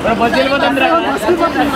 बजेल बदन बजेल बदन